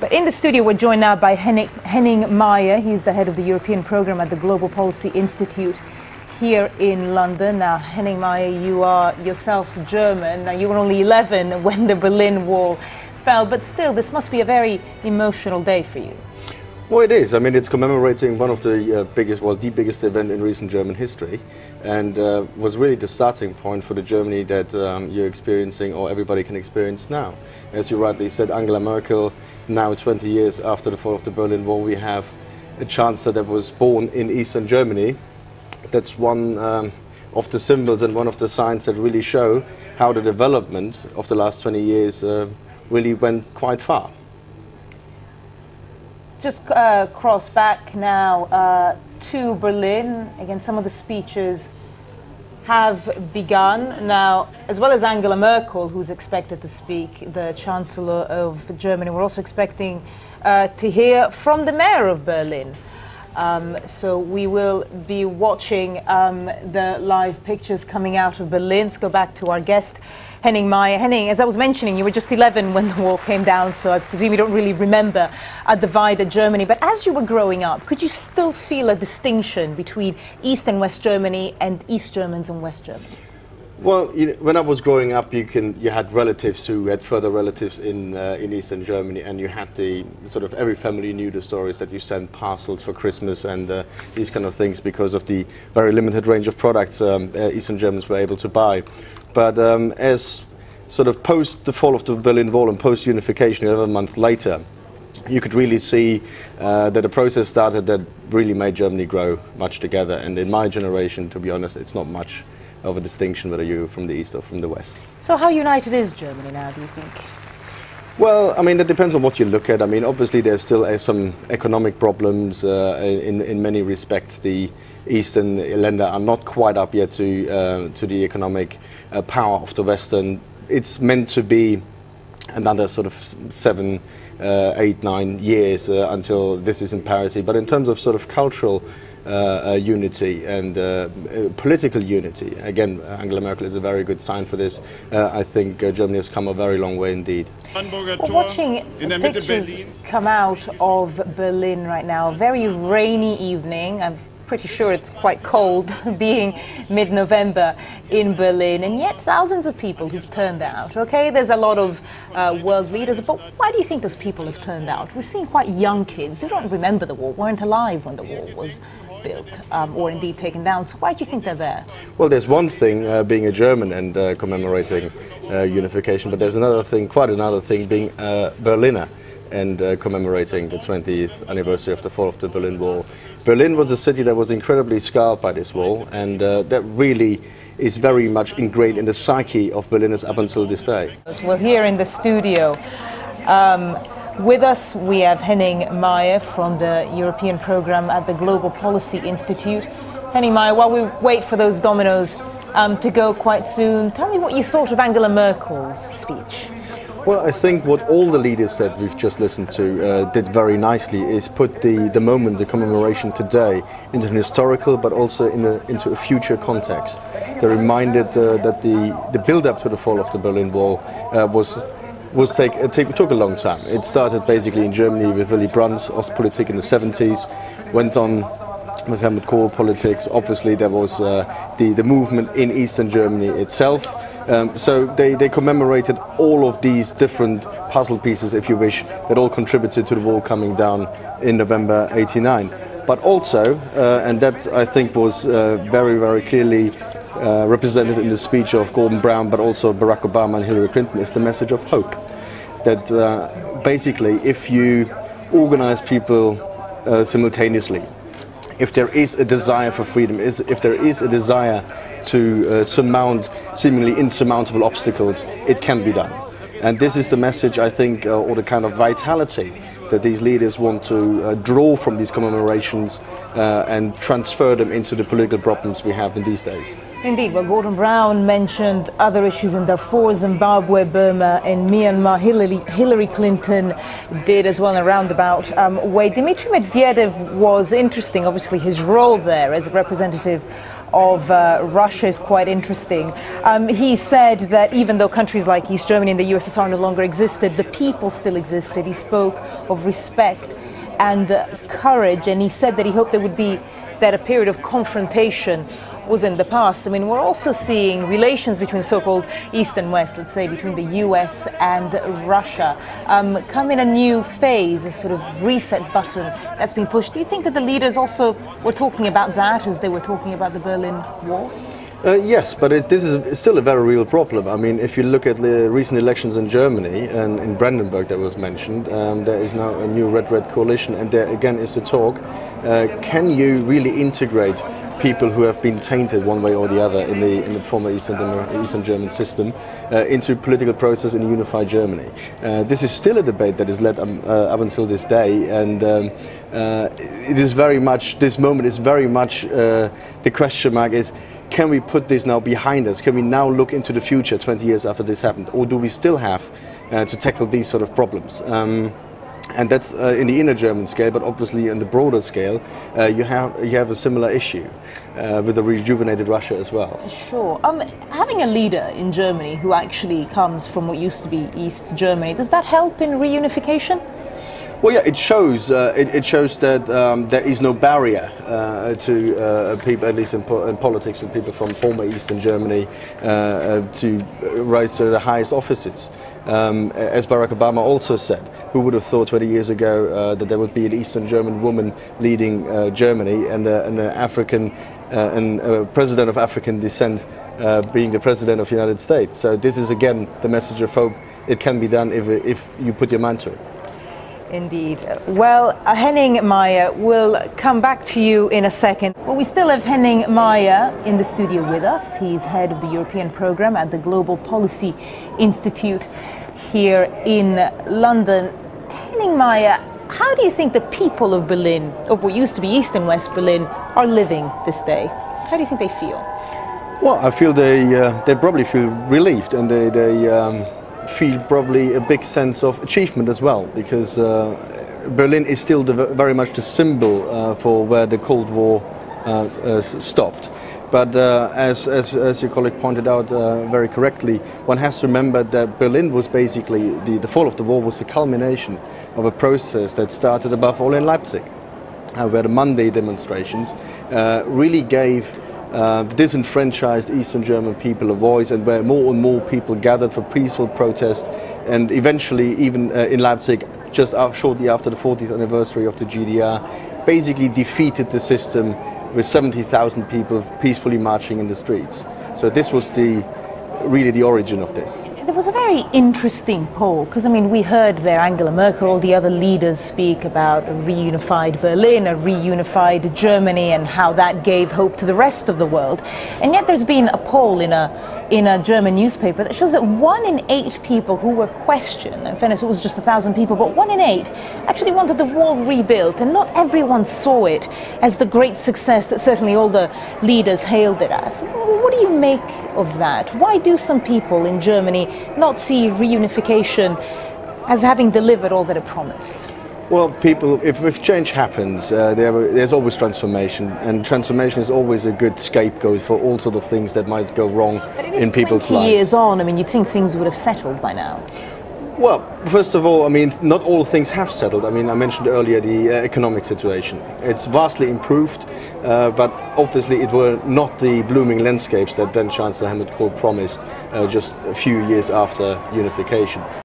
But in the studio, we're joined now by Henning, Henning Meyer. He's the head of the European program at the Global Policy Institute here in London. Now, Henning Meyer, you are yourself German. Now, you were only 11 when the Berlin Wall fell, but still, this must be a very emotional day for you. Well, it is. I mean, it's commemorating one of the uh, biggest, well, the biggest event in recent German history, and uh, was really the starting point for the Germany that um, you're experiencing, or everybody can experience now. As you rightly said, Angela Merkel, now 20 years after the fall of the Berlin Wall, we have a chancellor that was born in Eastern Germany. That's one um, of the symbols and one of the signs that really show how the development of the last 20 years uh, really went quite far just uh, cross back now uh, to Berlin. Again, some of the speeches have begun. Now, as well as Angela Merkel, who's expected to speak, the Chancellor of Germany, we're also expecting uh, to hear from the mayor of Berlin. Um, so we will be watching um, the live pictures coming out of Berlin. Let's go back to our guest. Henning Meyer. Henning, as I was mentioning, you were just 11 when the wall came down, so I presume you don't really remember a divided Germany. But as you were growing up, could you still feel a distinction between East and West Germany and East Germans and West Germans? Well, you know, when I was growing up, you can you had relatives who had further relatives in uh, in Eastern Germany, and you had the sort of every family knew the stories that you sent parcels for Christmas and uh, these kind of things because of the very limited range of products um, uh, Eastern Germans were able to buy. But um, as sort of post the fall of the Berlin Wall and post unification, 11 months later, you could really see uh, that a process started that really made Germany grow much together. And in my generation, to be honest, it's not much of a distinction whether you're from the east or from the west. So, how united is Germany now, do you think? Well, I mean, it depends on what you look at. I mean, obviously, there's still uh, some economic problems uh, in, in many respects. The Eastern Länder are not quite up yet to, uh, to the economic uh, power of the Western. It's meant to be another sort of seven, uh, eight, nine years uh, until this is in parity. But in terms of sort of cultural unity and uh, political unity. Again, Angela Merkel is a very good sign for this. I think Germany has come a very long way indeed. We're watching pictures come out of Berlin right now. A very rainy evening. I'm pretty sure it's quite cold being mid November in Berlin, and yet thousands of people who've turned out. Okay, there's a lot of uh, world leaders, but why do you think those people have turned out? We're seeing quite young kids who don't remember the war, weren't alive when the war was built um, or indeed taken down. So why do you think they're there? Well, there's one thing uh, being a German and uh, commemorating uh, unification, but there's another thing, quite another thing, being a Berliner and uh, commemorating the 20th anniversary of the fall of the Berlin Wall. Berlin was a city that was incredibly scarred by this wall, and uh, that really is very much ingrained in the psyche of Berliners up until this day. Well, here in the studio, um, with us, we have Henning Meyer from the European program at the Global Policy Institute. Henning Meyer, while we wait for those dominoes um, to go quite soon, tell me what you thought of Angela Merkel's speech. Well, I think what all the leaders that we've just listened to uh, did very nicely is put the, the moment, the commemoration today, into an historical but also in a, into a future context. They reminded uh, that the, the build up to the fall of the Berlin Wall uh, was was take, it take, took a long time. It started basically in Germany with Willy Brandt's Ostpolitik in the 70s, went on with Helmut Kohl politics. Obviously, there was uh, the, the movement in Eastern Germany itself. Um, so they, they commemorated all of these different puzzle pieces, if you wish, that all contributed to the wall coming down in November 89. But also, uh, and that I think was uh, very, very clearly uh, represented in the speech of Gordon Brown, but also Barack Obama and Hillary Clinton, is the message of hope. That uh, basically, if you organize people uh, simultaneously, if there is a desire for freedom, is, if there is a desire to uh, surmount seemingly insurmountable obstacles, it can be done. And this is the message, I think, uh, or the kind of vitality that these leaders want to uh, draw from these commemorations uh, and transfer them into the political problems we have in these days. Indeed, well, Gordon Brown mentioned other issues in Darfur, Zimbabwe, Burma, and Myanmar. Hillary, Hillary Clinton did as well in a roundabout um, way. Dmitry Medvedev was interesting, obviously, his role there as a representative of uh, Russia is quite interesting. Um, he said that even though countries like East Germany and the USSR no longer existed, the people still existed. He spoke of respect and uh, courage, and he said that he hoped there would be that a period of confrontation was in the past. I mean, we're also seeing relations between so-called East and West, let's say between the US and Russia, um, come in a new phase, a sort of reset button that's been pushed. Do you think that the leaders also were talking about that as they were talking about the Berlin Wall? Uh, yes, but this is still a very real problem. I mean, if you look at the recent elections in Germany and in Brandenburg that was mentioned, um, there is now a new red-red coalition, and there again is the talk: uh, can you really integrate people who have been tainted one way or the other in the, in the former Eastern, Eastern German system uh, into political process in unified Germany. Uh, this is still a debate that is led um, uh, up until this day, and um, uh, it is very much, this moment is very much, uh, the question mark is, can we put this now behind us? Can we now look into the future 20 years after this happened? Or do we still have uh, to tackle these sort of problems? Um, and that's uh, in the inner German scale, but obviously in the broader scale, uh, you have you have a similar issue uh, with the rejuvenated Russia as well. Sure. Um, having a leader in Germany who actually comes from what used to be East Germany, does that help in reunification? Well, yeah, it shows. Uh, it, it, shows that um, there is no barrier uh, to uh, people, at least in, po in, politics, with people from former Eastern Germany uh, uh, to rise to the highest offices. Um, as Barack Obama also said, who would have thought 20 years ago uh, that there would be an Eastern German woman leading Germany and, and an African and a president of African descent being the president of the United States. So this is again the message of hope. It can be done if, if you put your mind to it. Indeed. Well, uh, Henning Meyer, we'll come back to you in a second. Well, we still have Henning Meyer in the studio with us. He's head of the European program at the Global Policy Institute here in London. Henning Meyer, how do you think the people of Berlin, of what used to be East and West Berlin, are living this day? How do you think they feel? Well, I feel they uh, they probably feel relieved and they they. Um feel probably a big sense of achievement as well, because uh, Berlin is still the, very much the symbol uh, for where the Cold War uh, uh stopped. But uh, as, as, as, your colleague pointed out uh, very correctly, one has to remember that Berlin was basically, the, the fall of the wall was the culmination of a process that started above all in Leipzig, where the Monday demonstrations really gave uh, disenfranchised Eastern German people a voice and where more and more people gathered for peaceful protest and eventually even uh, in Leipzig just shortly after the 40th anniversary of the GDR basically defeated the system with 70,000 people peacefully marching in the streets. So this was the really the origin of this there was a very interesting poll because I mean we heard there Angela Merkel, all the other leaders speak about a reunified Berlin, a reunified Germany, and how that gave hope to the rest of the world. And yet there's been a poll in a in a German newspaper that shows that one in eight people who were questioned, in fairness, it was just a thousand people, but one in eight actually wanted the wall rebuilt, and not everyone saw it as the great success that certainly all the leaders hailed it as. What do you make of that? Why do some people in Germany not see reunification as having delivered all that it promised? Well, people, if, if change happens, uh, there, there's always transformation, and transformation is always a good scapegoat for all sort of things that might go wrong in people's lives. years on, I mean, you'd think things would have settled by now. Well, first of all, I mean, not all things have settled. I mean, I mentioned earlier the uh, economic situation. It's vastly improved, uh, but obviously it were not the blooming landscapes that then Chancellor Helmut Kohl promised uh, just a few years after unification.